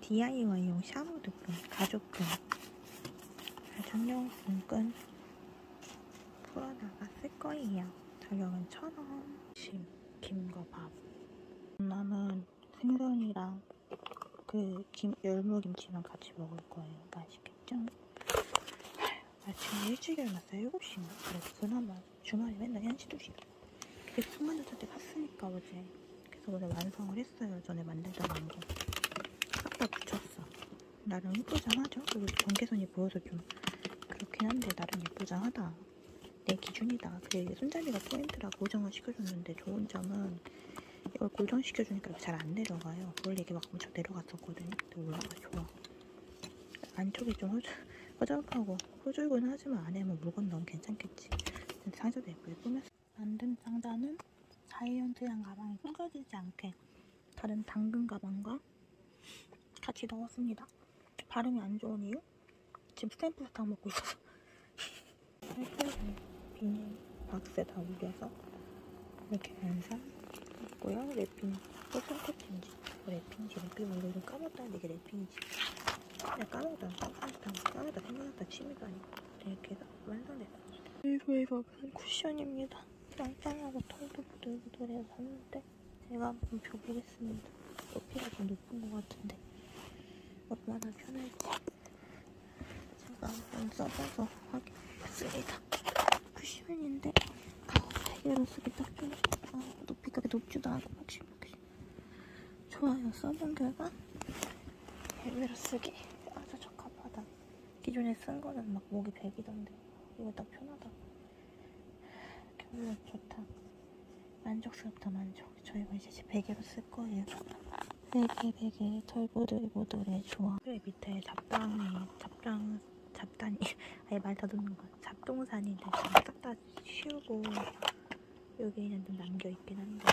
DIY용 샤워드끈, 가죽끈, 장려용 끈 풀어다가 쓸 거예요. 가격은 천 원. 심, 김과 밥. 나는 생선이랑 그 김, 열무김치랑 같이 먹을 거예요. 맛있겠죠? 아침에 일찍 일어났어요. 7시인가? 그래서 그나마 주말에 맨날 1시, 2시. 그래서 승만두한테 갔으니까 어제. 그래서 오늘 완성을 했어요. 전에 만들던 거. 나름 예쁘장하죠? 그리고 경계선이 보여서 좀 그렇긴 한데 나름 예쁘장하다. 내 기준이다. 그래 손잡이가 포인트라 고정을 시켜줬는데 좋은 점은 이걸 고정시켜주니까 잘 안 내려가요. 원래 이게 막 엄청 내려갔었거든요. 근데 올라가 좋아. 안쪽이 좀 허전, 허접하고 후줄근 하지만 안에 뭐 물건 넣으면 괜찮겠지. 상자도 예쁘게 꾸몄어. 만든 상자는 자이언트양 가방에 끊겨지지 않게 다른 당근 가방과 같이 넣었습니다. 발음이 안 좋은 이유? 지금 스탬프 사탕 먹고 있어서 비닐 박스에 다 우려서 이렇게 완성 있고요. 랩핑 또 손톱인지 랩핑인지 랩핑 원래 이름 까먹다는데 이게 랩핑이지 근데 까먹다 까먹다 까먹다 생각났다 취미가 아니고 이렇게 해서 완성됐습니다. 산 쿠션입니다. 짱짱하고 털도 부들부들해서 샀는데 제가 한번 펴보겠습니다. 높이가 좀 높은 것 같은데 얼마나 편할지 제가 한번 써봐서 확인했습니다. 쿠션인데 베개로 쓰기 딱 좋은 아, 높이가 높지도 않고 푹신푹신 좋아요. 써본 결과 베개로 쓰기 아주 적합하다. 기존에 쓴 거는 막 목이 베기던데 이거 딱 편하다. 결론 좋다. 만족스럽다 만족. 저희가 이제 베개로 쓸 거예요. 베개 털보들보들해 좋아. 그래 밑에 잡담이 잡장 잡단이 아예 말 더듬는 거 잡동사니들 싹다 치우고 여기는 좀 남겨 있긴 한데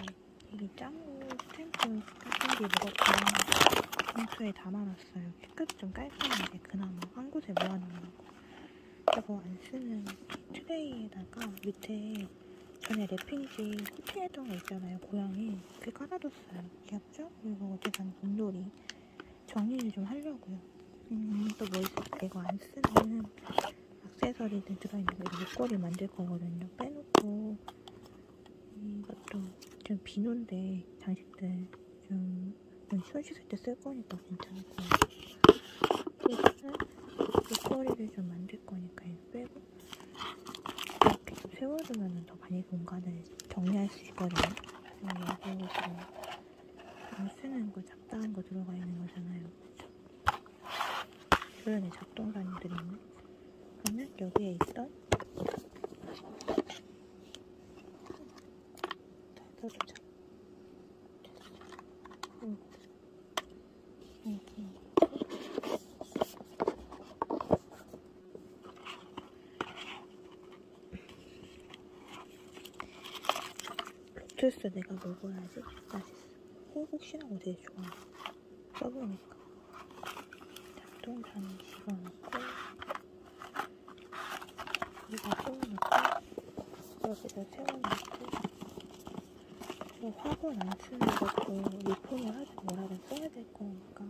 이게 짱구 스탬프 깎은 게 무겁고 봉투에 담아놨어요. 깨끗이 좀 깔끔하게 그나마 한 곳에 모아놓으려고. 그리고 안 쓰는 트레이에다가 밑에 전에 wrapping지 코팅했던 거 있잖아요. 고양이 그게 깔아뒀어요. 귀엽죠? 그리고 어쨌든 물놀이 정리를 좀 하려고요. 음, 또 뭐 있을까? 이거 안 쓰는 액세서리들 들어있는 거 목걸이 만들 거거든요. 빼놓고 이것도 좀 비누인데 장식들 좀, 좀손 씻을 때 쓸 거니까 괜찮을 거예요. 이거는 목걸이를 좀 만들 거니까 빼고 세워두면 더 많이 공간을 정리할 수 있거든요. 그래서 이거 지금 안 쓰는 거 잡다한 거 들어가 있는 거잖아요. 주변에 잡동사니들이 있네. 그러면 여기에 있던 다 써주자. 응. 응, 응. 로투스 내가 먹어야지 맛있어. 호국신하고 되게 좋아. 써보니까. 잡동사니 집어넣고 여기다 세워놓고 여기다 세워놓고 저 화분 안 쓰는 것도 리폼을 하든 뭐라든 써야 될 거니까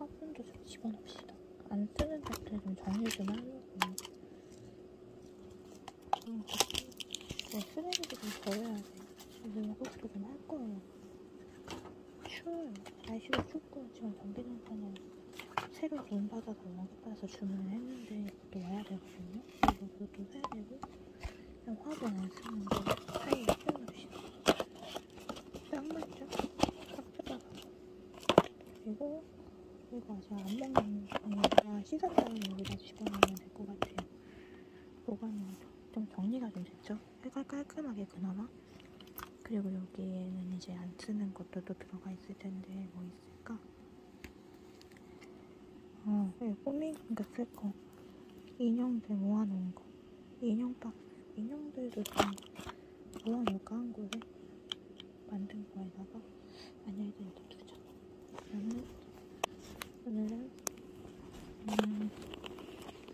화분도 좀 집어넣읍시다. 안 쓰는 것들 좀 정리 좀 하려고 음, 뭐 쓰레기도 좀 버려야 돼. 좀 할 거예요. 추워요. 날씨도 춥고 지금 전기장판은 새로 돈 받아서 원기받아서 주문을 했는데 또 와야 되거든요. 그래서 그것도 해야 되고 그냥 화분 안 쓰는 거 사이에 끼워놓읍시다. 딱 맞죠? 딱 뜯어서 그리고 이거 아직 안 먹는 거니까 다음에 여기다 집어넣으면 될 것 같아요. 보관용도 좀 정리가 좀 됐죠? 깔 깔끔하게 그나마 그리고 여기에는 이제 안 쓰는 것들도 들어가 있을 텐데 뭐 있을까? 어, 네, 꾸미니까 쓸 거. 인형들 모아놓은 거. 인형 박스. 인형들도 좀 모아놓을까, 한 곳에? 만든 거에다가. 아니야, 이제 여기다 두자. 그러면, 오늘은, 음,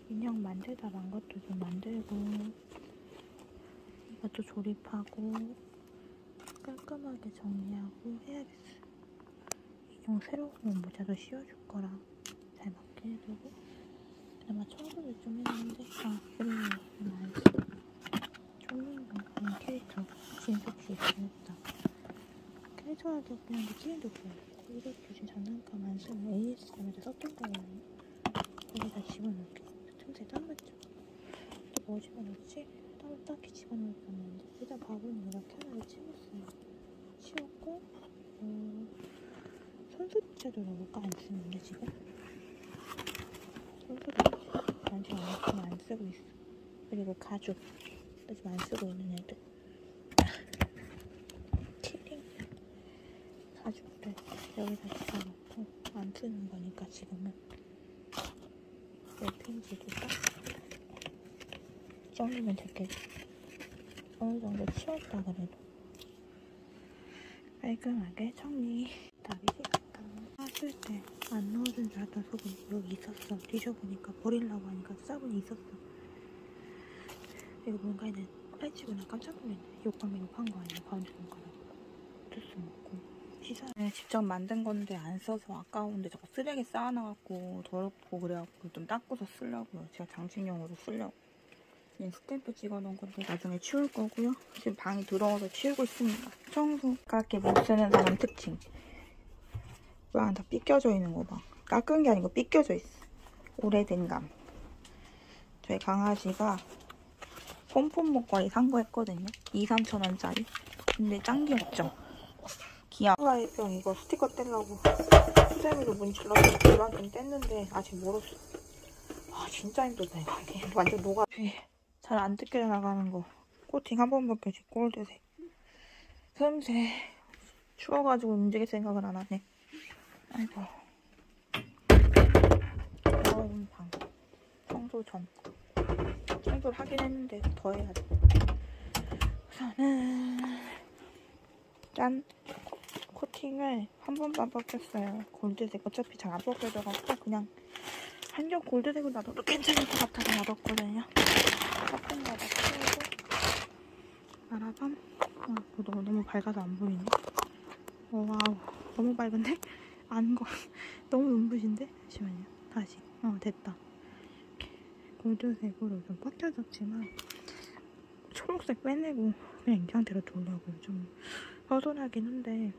인형 만들다 만 것도 좀 만들고, 이것도 조립하고, 깔끔하게 정리하고 해야겠어요. 형 새로 온 모자도 씌워줄 거라 잘 맞게 해두고. 그나마 청소를 좀 했는데 아 그리고 알지 총리가? 캐릭터. 진석씨 있다. 캐릭터라도 그냥 느낌도 좋아요. 이거 요즘 장난감 안 쓰는 ASMR 썼던 거거든요. 거기다 집어넣을게. 틈새 딱 맞죠? 또뭐 집어넣지? 딱히 집어넣을 게 없는데. 일단 밥은 이렇게 하나를 치웠어요 소독제도 넣을까 안 쓰는데 지금? 난 지금 안, 그냥 안 쓰고 있어. 그리고 가죽 나 지금 안 쓰고 있는 애들. 키링. 가죽들. 여기다 집어넣고 안 쓰는 거니까 지금은. 랩핑지도 정도면 됐겠지 어느 정도 치웠다 그래도. 깔끔하게 정리. 답이 되겠다 샀을 때안 넣어준 줄 알았던 소금 여기 있었어. 뒤져보니까 버리려고 하니까 싸분이 있었어. 이거 뭔가에는 빨치고 나. 깜짝 놀랐네. 욕하면 욕한 거 아니야? 가운데 손가락 어쩔 수 없고. 시사 네, 직접 만든 건데 안 써서 아까운데 저거 쓰레기 쌓아놔갖고 더럽고 그래갖고 좀 닦고서 쓰려고요. 제가 장식용으로 쓰려고. 이 스탬프 찍어놓은 건데 나중에 치울 거고요. 지금 방에 들어와서 치우고 있습니다. 청소 깎게. 못 쓰는 사람 특징. 와, 다 삐껴져 있는 거 봐. 깎은 게 아니고 삐껴져 있어. 오래된 감. 저희 강아지가 폼폼 목걸이 산 거 했거든요. 2, 3천 원짜리. 근데 짱 귀엽죠? 귀여워. 후라이병 이거 스티커 떼려고 수세미로 문질러서 골반좀 뗐는데 아직 멀었어. 아 진짜 힘들다. 이게 완전 녹아. 잘 안 뜯겨 나가는 거 코팅 한번 벗겨지 골드색 섬세 추워가지고 움직일 생각을 안 하네 아이고. 더운 방. 청소 전. 청소를 하긴 했는데 더 해야 돼. 우선은 짠. 코팅을 한 번만 벗겼어요. 골드색. 어차피 잘 안 벗겨져가지고 그냥 한겹 골드색으로 놔둬도 괜찮을 것 같아서 놔뒀거든요. 거다 치우고. 마라밤. 어, 이거 너무, 너무 밝아서 안 보이네. 오, wow. 너무 밝은데? 안거 너무 눈부신데? 잠시만요 다시 어 됐다 골드색으로 좀 빡쳐졌지만 초록색 빼내고 그냥 이 상태로 두려고요 좀 허전하긴 한데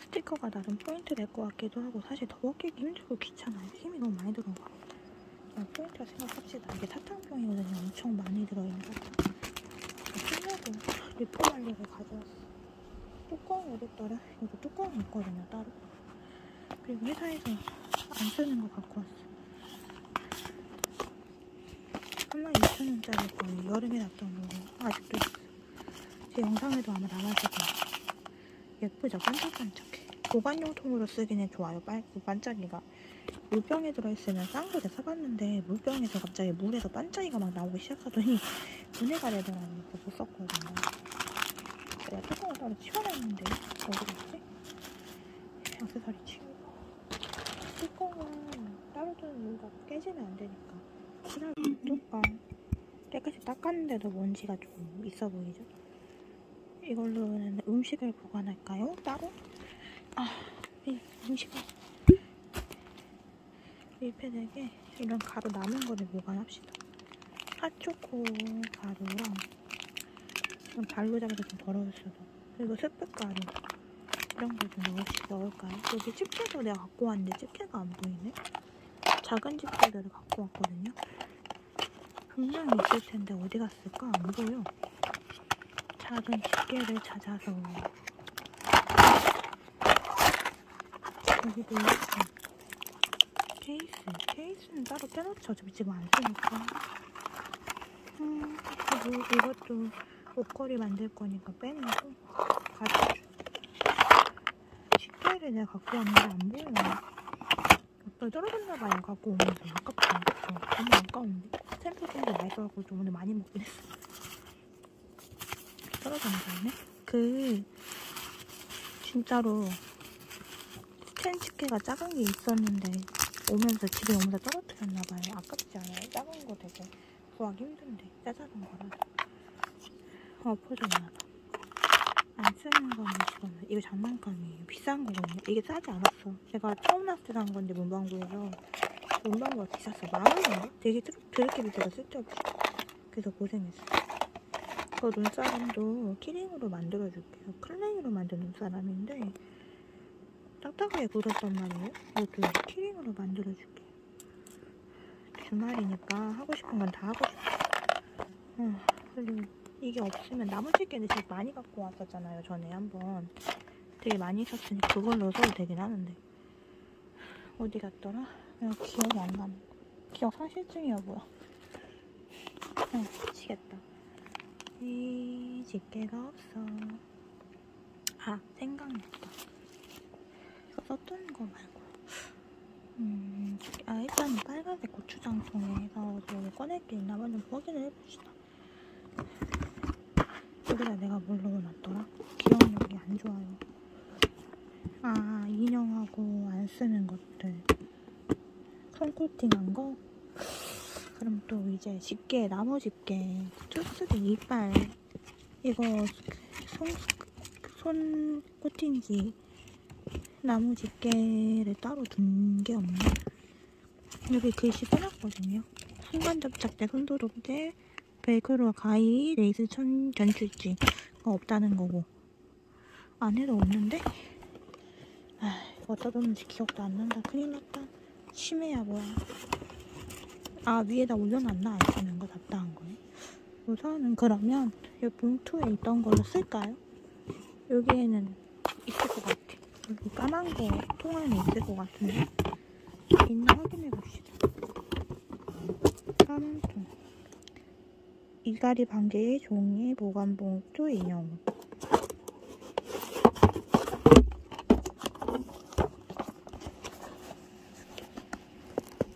스티커가 나름 포인트 될 것 같기도 하고 사실 더 벗기기 힘들고 귀찮아요 힘이 너무 많이 들어가 포인트라 생각합시다. 이게 사탕병이거든요. 엄청 많이 들어있는 사탕. 끝내고 리포말리를 가져왔어. 뚜껑이 어딨더라? 이거 뚜껑이 있거든요, 따로. 그리고 회사에서 안 쓰는 거 갖고 왔어. 하나 2,000원짜리 거예요. 여름에 놨던 거 아직도 있어. 제 영상에도 아마 나왔을 거예요. 예쁘죠? 반짝반짝해. 보관용통으로 쓰기는 좋아요. 빨고 반짝이가. 물병에 들어있으면 싼거 제가 사봤는데 물병에서 갑자기 물에서 반짝이가 막 나오기 시작하더니 분해가 되더라고요. 못 썼거든요. 내가 뚜껑을 따로 치워놨는데 어디 갔지? 액세서리 치우고 뚜껑은 따로 두는 이유가 깨지면 안 되니까 그날 뚜껑 깨끗이 닦았는데도 먼지가 좀 있어 보이죠? 이걸로는 음식을 보관할까요? 따로? 아, 이 음식을 밀폐되게 이런 가루 남은 거를 보관합시다. 핫초코 가루랑 좀 발로 잡아서 좀 더러웠어도 그리고 스프 가루 이런 거 좀 넣을시 넣을까요? 여기 집게도 내가 갖고 왔는데 집게가 안 보이네? 작은 집게들을 갖고 왔거든요. 분명히 있을 텐데 어디 갔을까? 안 보여. 작은 집게를 찾아서 여기도 있어. 케이스. 케이스는 따로 빼놓죠. 어차피 지금 안 쓰니까. 음, 그리고 이것도 옷걸이 만들 거니까 빼내고 가져줘. 식대를 내가 갖고 왔는데 안 보여요. 옆에 떨어졌나 봐요. 갖고 오면서. 아깝다. 어, 너무 아까운데. 정도 맛있어갖고 좀 오늘 많이 먹긴 했어. 떨어졌나 보네. 그 진짜로 스탠치케가 작은 게 있었는데 오면서 집에 오면서 떨어뜨렸나 봐요. 아깝지 않아요? 작은 거 되게 구하기 힘든데 짜잘한 거라 엎어졌나봐. 안 쓰는 거는 지금 이거 장난감이에요. 비싼 거거든요. 이게 싸지 않았어. 제가 처음 나왔을 때 산 건데 문방구에서 문방구가 비쌌어. 만 원인가? 되게 드- 드럽게 비싸서 쓸데없이. 그래서 고생했어. 저 눈사람도 키링으로 만들어줄게요. clay로 만든 눈사람인데 딱딱하게 굳었단 말이에요. 이것도 keyring으로 만들어줄게. 주말이니까 하고 싶은 건 다 하고 싶어. 어, 그리고 이게 없으면 나무집게는 제가 많이 갖고 왔었잖아요. 전에 한번 되게 많이 샀으니 그걸로 써도 되긴 하는데 어디 갔더라? 내가 기억이 안 나네. 기억 상실증이야 뭐야? 어, 미치겠다. 이 집게가 없어. 아 생각났다. 이거 썼던 거 말고. 음, 아 일단 빨간색 고추장통에서 꺼낼 게 있나 한번 좀 확인을 해봅시다. 여기다 내가 뭘 넣어놨더라? 기억력이 안 좋아요. 아 인형하고 안 쓰는 것들. 손코팅한 거. 그럼 또 이제 집게 나무 집게 투스기 이빨 이거 손, 손 코팅지 나무 집게를 따로 둔 게 없네. 여기 글씨 써놨거든요. 순간 접착제, 손도둑제, 벨크로 가위, 레이스 천, 전출지가 없다는 거고. 안에도 없는데? 아, 어디다 뒀는지 기억도 안 난다. 큰일 났다. 심해야 뭐야. 아, 위에다 올려놨나? 안 쓰는 거 답답한 거네. 우선은 그러면 이 봉투에 있던 걸로 쓸까요? 여기에는 있을 것 같아. 여기 까만 거 통 안에 있을 것 같은데. 있나 확인해 봅시다. 까만 통. 이갈이 반개 종이 보관 봉투 인형.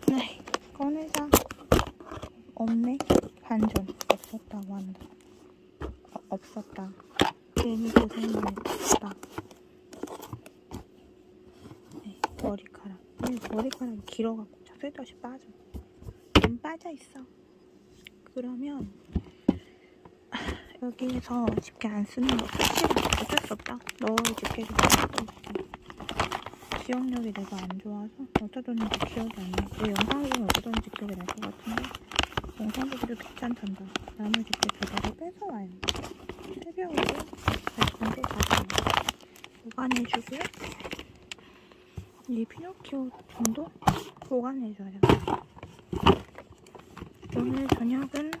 네, 꺼내자. 없네. 반전. 없었다고 한다. 어, 없었다. 괜히 고생을 했다. 네, 머리카락. 이 머리카락이 길어갖고 쓸데없이 빠져. 좀 빠져있어. 그러면 아, 여기에서 집게 안 쓰는 거 싫어. 어쩔 수 없다. 너의 집게를 못 써. 기억력이 내가 안 좋아서 뒀는지 기억이 안 나. 내 영상을 보면 뒀는지 기억이 날 것 같은데 영상 보기도 귀찮단다. 나무 집게 두 개를 뺏어와요. 새벽으로 발전도 가져와요. 보관해주고요. 이 피노키오 정도 보관해줘요. 저녁은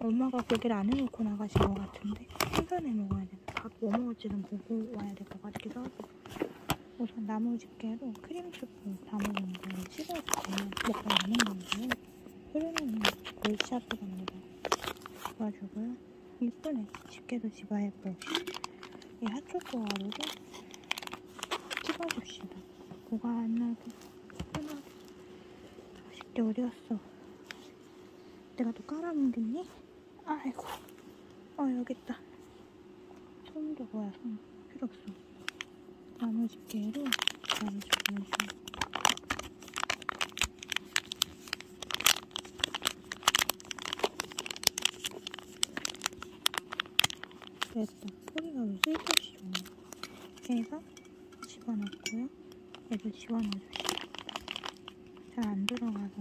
엄마가 고기를 안 해놓고 나가신 것 같은데 생선해 먹어야 돼. 밥뭐 먹을지는 보고 와야 될 것 같기도 하고 우선 나무 집게로 크림치고 담아놓은 걸 씹어주세요. 먹고 남은 건데요. 흐르는 골치아프 갑니다. 집어주고요. 이쁘네. 집게도 집어야 예뻐. 이 핫초코 가루도 집어줍시다. 뭐가 안 나도 편하게. 식대 어디 갔어? 내가 또 깔아뭉갰니? 아이고. 어, 여기 있다. 손도 뭐야, 손. 필요 없어. 나무 집게로 가루 집어주고. 됐다. 소리가 왜 쓸데없이 좋냐. 해서 집어넣고요. 얘도 집어넣어주시고. 잘 안 들어가서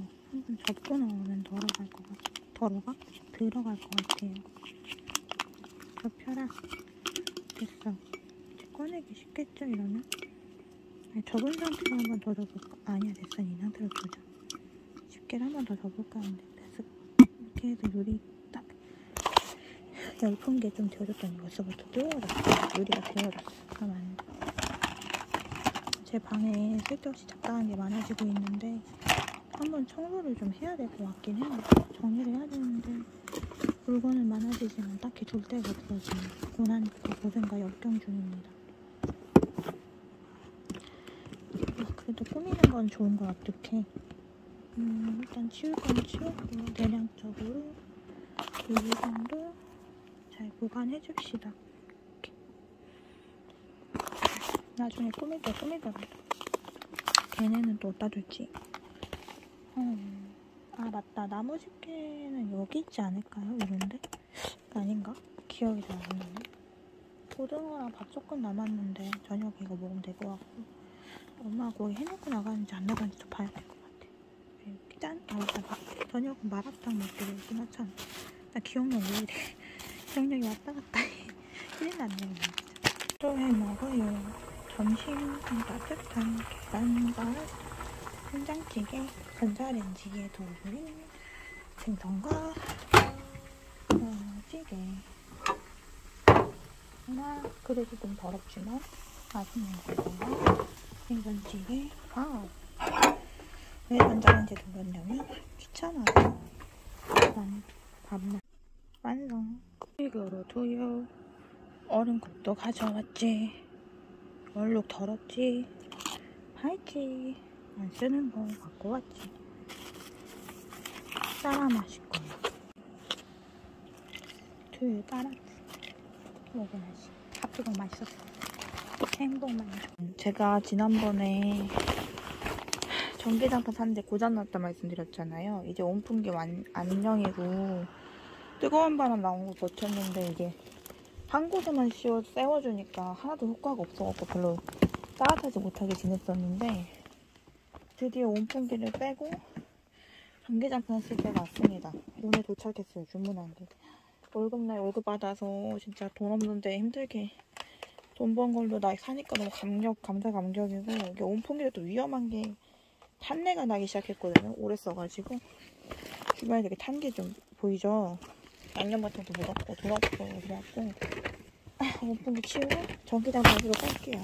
한번 접고 넣으면 덜어갈 것 같아. 덜어가? 들어갈 것 같아요. 접혀라. 됐어. 이제 꺼내기 쉽겠죠, 이러면? 아니, 접은 상태로 한번 더 접을까? 아니야, 됐어. 이 상태로 보자. 집게를 한번 더 접을까 하는데, 됐어. 이렇게 해서 요리 딱. 열픈 게좀 데워졌더니 벌써부터 뜨거워졌어. 요리가 데워졌어. 그러면 안 돼. 제 방에 쓸데없이 잡다한 게 많아지고 있는데 한번 청소를 좀 해야 될 것 같긴 해요. 정리를 해야 되는데 물건은 많아지지만 딱히 둘 데가 없어 지금 고난과 고생과 역경 중입니다. 아, 그래도 꾸미는 건 좋은 걸 어떡해. 음, 일단 치울 건 치우고 대량적으로 이 정도 잘 보관해 줍시다. 나중에 꾸밀 때 꾸미더라도 걔네는 또 어디다 둘지 음. 아 맞다 나무 집게는 여기 있지 않을까요? 이런데? 아닌가? 기억이 잘 안 나네 고등어랑 밥 조금 남았는데 저녁에 이거 먹으면 될 것 같고 엄마 거기 해놓고 나가는지 안 나가는지도 봐야 될 것 같아. 이렇게 짠! 아 맞다. 마, 저녁은 마라탕 먹기로 했긴 하잖아. 나 기억력 왜 이래. 기억력이 왔다 갔다 해. 큰일 났네 그냥. 또 해 먹어요. 점심은 따뜻한 계란과 된장찌개, 전자레인지에 돌린 생선과 어, 찌개. 하나 그래도 좀 더럽지만 맛있는 생선과 생선찌개. 와우. 왜 전자레인지에 돌렸냐면 귀찮아서 난 밥만 완성. 이거로 두유. 얼음 컵도 가져왔지. 얼룩 더럽지. 알지. 안 쓰는 거 갖고 왔지. 따라 마실 거야. 두유 깔았지. 먹어야지. 핫도그 맛있었어. 행복만. 제가 지난번에 전기장판 샀는데 고장났다 말씀드렸잖아요. 이제 온풍기 완, 안녕이고 뜨거운 바람 나온 거 버텼는데 이게 한 곳에만 씌워 세워주니까 하나도 효과가 없어갖고 별로 따뜻하지 못하게 지냈었는데 드디어 온풍기를 빼고 전기장판 쓸 때가 왔습니다. 오늘 도착했어요. 주문한 게. 월급날 월급 받아서 진짜 돈 없는데 힘들게 돈 번 걸로 나 사니까 너무 감격, 감사 감격이고 이게 온풍기도 또 위험한 게 탄내가 나기 시작했거든요. 오래 써가지고 주변에 되게 탄 게 좀 보이죠. 양념버터도 묻었고 더럽고 그래갖고 온풍기 치우고 전기장판으로 뺄게요.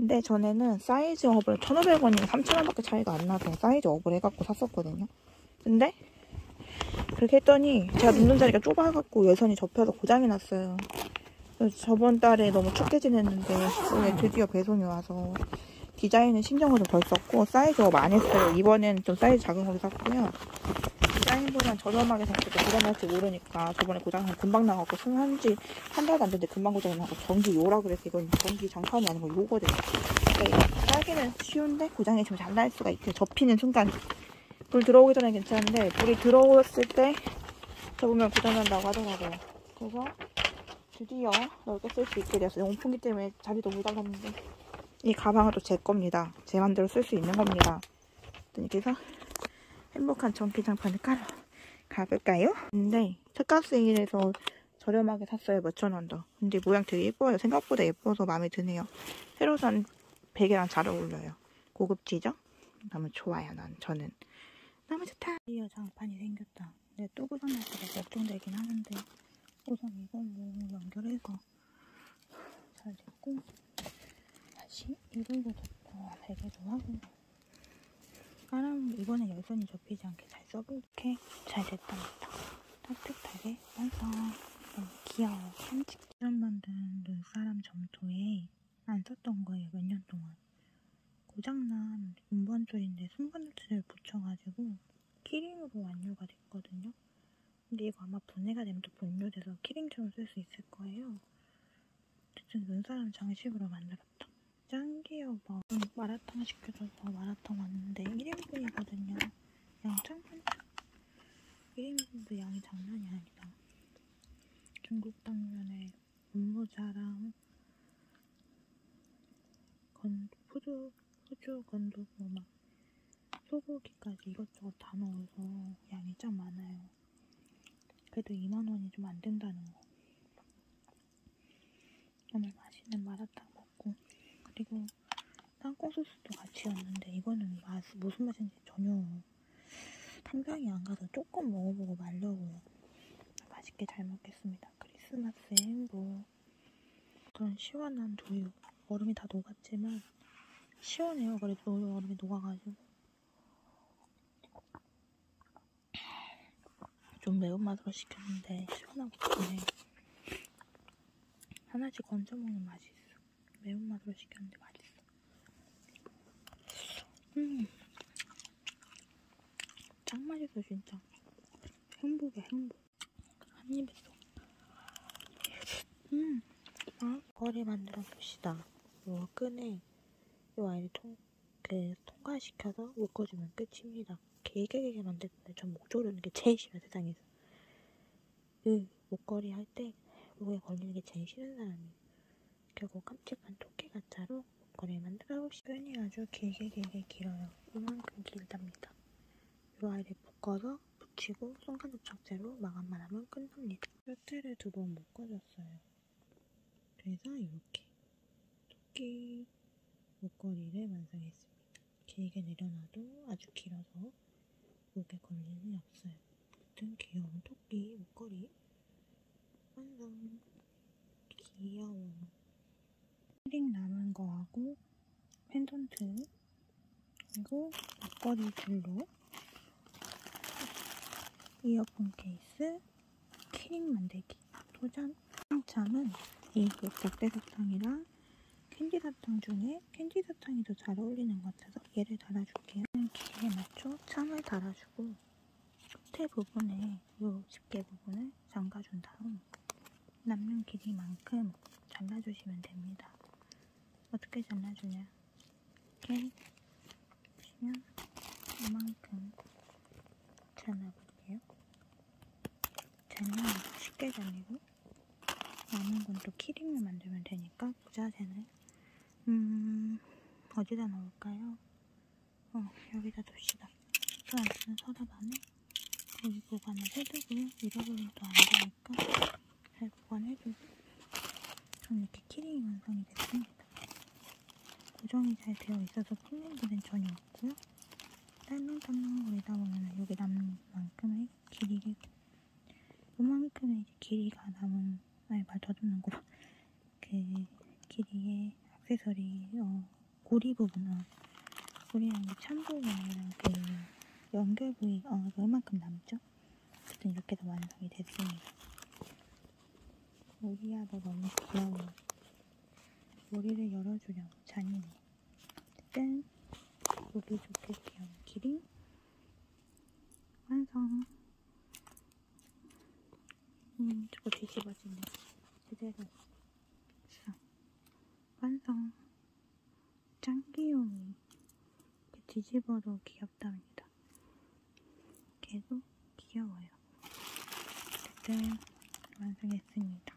근데 전에는 size up을 1,500원이랑 3,000원밖에 차이가 안 나서 size up을 해갖고 샀었거든요. 근데 그렇게 했더니 제가 눕는 자리가 좁아갖고 외선이 접혀서 고장이 났어요. 저번 달에 너무 춥게 지냈는데 올해 드디어 배송이 와서 디자인은 신경을 좀 덜 썼고 size up 안 했어요. 이번엔 좀 사이즈 작은 걸로 샀고요. 디자인보단 저렴하게 고장 날지 모르니까 저번에 고장 금방 나갖고 한지 한 달도 안 됐는데 금방 고장이 나고 전기 요라 그래서 이건 전기 장판이 아니고 요거든요. 깔기는 쉬운데 고장이 좀 잘 날 수가 있대요. 접히는 순간 불 들어오기 전에 괜찮은데 불이 들어왔을 때 접으면 고장난다고 하더라고요. 그래서 드디어 넓게 쓸 수 있게 되었어요. 온풍기 때문에 자리도 못 알았는데 이 가방은 또 제 겁니다. 제 맘대로 쓸 수 있는 겁니다. 그래서 행복한 전기장판을 깔아 가볼까요? 근데 특가 세일에서 저렴하게 샀어요. 몇천 원 더. 근데 모양 되게 예뻐요. 생각보다 예뻐서 마음에 드네요. 새로 산 베개랑 잘 어울려요. 고급지죠? 너무 좋아요. 난 저는 너무 좋다. 드디어 장판이 생겼다. 근데 또 고장날까봐 걱정되긴 하는데 우선 이걸로 연결해서 잘 됐고 다시 이걸로 덮고 베개도 하고 까람 이번에 열선이 접히지 않게 잘 써볼게. 잘 됐답니다. 따뜻하게. 완성. 너무 귀여워. 깜찍. 처음 만든 눈사람 점토에 안 썼던 거예요 몇 년 동안. 고장난 운반줄인데 순반노트를 붙여가지고 키링으로 완료가 됐거든요. 근데 이거 아마 분해가 되면 또 분류돼서 키링처럼 쓸 수 있을 거예요. 어쨌든 눈사람 장식으로 만들었다 짱 귀여워. 마라탕 시켜줘서 마라탕 왔는데 1인분이거든요. 양짱 많죠? 1인분도 양이 장난이 아니다. 중국 당면에 분모자랑 건 푸주 푸주 건두부 막 소고기까지 이것저것 다 넣어서 양이 짱 많아요. 그래도 2만 원이 좀 안 된다는 거. 오늘 맛있는 마라탕 먹고 그리고 땅콩 소스도 같이 였는데 무슨 맛인지 전혀 상상이 안 가서 조금 먹어보고 말려고요. 맛있게 잘 먹겠습니다. 크리스마스 행복. 그런 시원한 두유. 얼음이 다 녹았지만 시원해요. 그래도 얼음이 녹아가지고 좀 매운맛으로 시켰는데 시원하고 좋네. 하나씩 건져 먹는 맛이 있어. 매운맛으로 시켰는데 맛있어. 음. 짱 맛있어, 진짜. 행복이야, 행복. 한 입에 쏙. 음. 아, 거리 만들어 봅시다. 요 끈에 요 아이를 통, 그, 통과시켜서 묶어주면 끝입니다. 길게 길게 만들는데 전 목 조르는 게 제일 싫어, 세상에서. 그, 목걸이 할 때 목에 걸리는 게 제일 싫은 사람이에요. 그리고 깜찍한 토끼 가짜로 목걸이를 만들어 봅시다. 끈이 아주 길게 길게 길어요. 이만큼 길답니다. 이 아이를 묶어서 붙이고 손가락 착제로 마감만 하면 끝납니다. 뼈대를 두 번 묶어줬어요. 그래서 이렇게 토끼 목걸이를 완성했습니다. 길게 내려놔도 아주 길어서 목에 걸릴 일이 없어요. 아무튼 귀여운 토끼 목걸이 완성! 귀여워. 헤링 남은 거하고 펜던트 그리고 목걸이 줄로 이어폰 케이스 키링 만들기 도전! 참은 이 녹색 사탕이랑 캔디 사탕 중에 캔디 사탕이 더 잘 어울리는 것 같아서 얘를 달아줄게요. 길이에 맞춰 참을 달아주고 끝에 부분에 이 집게 부분을 잠가준 다음 남는 길이만큼 잘라주시면 됩니다. 어떻게 잘라주냐? 이렇게 보시면 이만큼 잘라볼게요. 잘라면 쉽게 잘리고 남은 건 또 키링을 만들면 되니까 부자재는 음 어디다 넣을까요? 어 여기다 둡시다. 저안 쓰는 서랍 안에 여기 보관을 해두고요. 잃어버리면 또 안 되니까 잘 보관해두고 저는 이렇게 키링이 완성이 됐습니다. 고정이 잘 되어 있어서 데는 전혀 없고요. 딸랑딸랑 거리다 보면 여기 남는 만큼의 길이가 요만큼의 길이가 남은 아니 말 더듬는 거. 그 길이의 액세서리 어, 고리 부분 어, 고리랑 참 부분이랑 그 연결 부위 어 요만큼 남죠. 어쨌든 이렇게 다 완성이 됐습니다. 우리야도 너무 귀여워. 머리를 열어주려고 잔인해. 어쨌든 보기 좋게 귀여운 키링 완성. 음, 저거 뒤집어지네. 제대로. 자, 완성. 짱 귀여움이. 뒤집어도 귀엽답니다. 계속 귀여워요. 어쨌든 완성했습니다.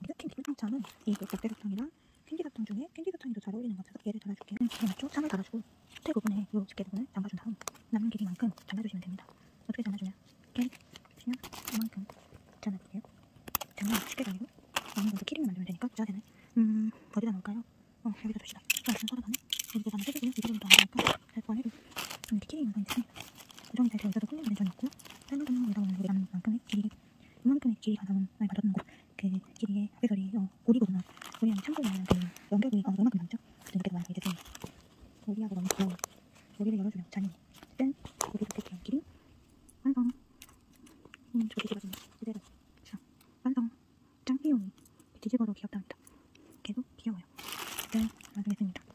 저는 이 녹색 사탕이랑 캔디 사탕 중에 캔디 사탕이 더 잘 어울리는 것 같아서 얘를 달아줄게요. 맞죠? 참을 달아주고 끝에 부분에 이 집게 부분을 잠가준 다음 남는 길이만큼 잘라주시면 됩니다. 어떻게 잘라주냐? 이렇게 보시면 이만큼 잘라줄게요. 장난 쉽게 잘리고 남은 것도 키링을 만들면 되니까 부자재는 음 어디다 넣을까요? 어 여기다 둡시다. 저는 서랍 안에 여기 보관을 해두고요. 이거는 또안 되니까 잘 보관해두고 이렇게 키링이 완성이 됐습니다. 고정이 잘 되어 있어서 풀리는 전혀 없고요. 딸랑딸랑 거리다 보면 여기 남는 만큼의 길이 이만큼의 길이가 남은 아니 맞았는 거 그 길이의 그소리 어, 고리 부분은 고리랑 창고랑 그 연결이 어, 얼마큼 남죠? 그래서 이렇게 많이 됐어요. 고리하고 넘고 여기를 열어주면 잔이 뺀 고리 부분 길이 완성 음, 조리 집어주면 그대로 자, 완성 짱피용이 뒤집어도 귀엽다 합니다. 계속 귀여워요. 네, 완성했습니다.